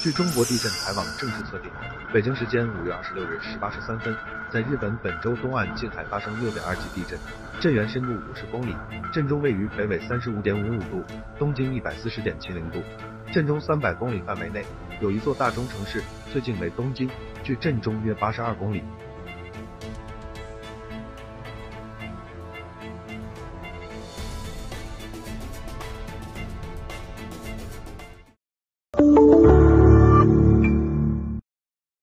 据中国地震台网正式测定北京时间五月二十六日十八时三分在日本本州东岸近海发生六点二级地震震源深度五十公里震中位于北纬三十五点五五度东经一百四十点七零度震中三百公里范围内有一座大中城市最近为东京距震中约八十二公里。